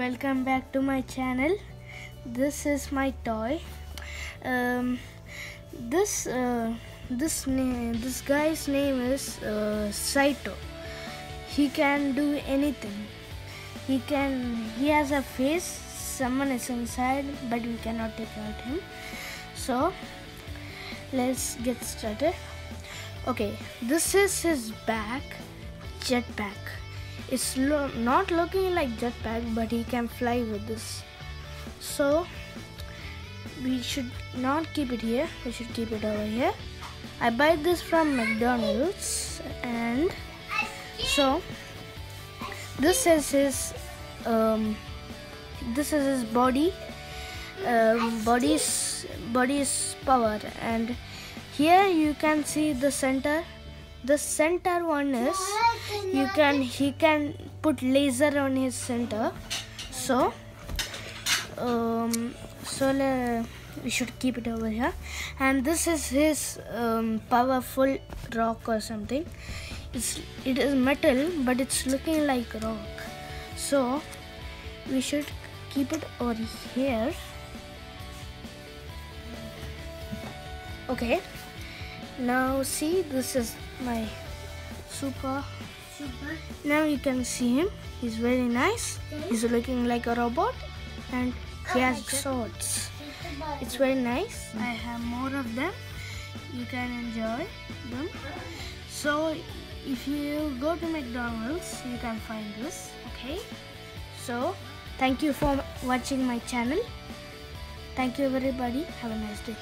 welcome back to my channel. This is my toy. Um, this uh, this this guy's name is uh, Cytro. He can do anything. He can. He has a face. Someone is inside, but we cannot take out him. So let's get started. Okay, this is his back, jetpack. It's lo- not looking like jetpack, but he can fly with this. So we should not keep it here. We should keep it over here. I buy this from McDonald's, and so this is his um, this is his body um, body's body's power and here you can see the center the center one is you can he can put laser on his center. So um, so we should keep it over here. And this is his um, powerful rock or something. It's it is metal but it's looking like rock. So we should keep it over here. Okay. Now see this is my super Super. now you can see him. He's very nice. He's looking like a robot and he has swords. it's very nice. I have more of them. You can enjoy them. So if you go to mcdonald's you can find this okay? So thank you for watching my channel. Thank you everybody. Have a nice day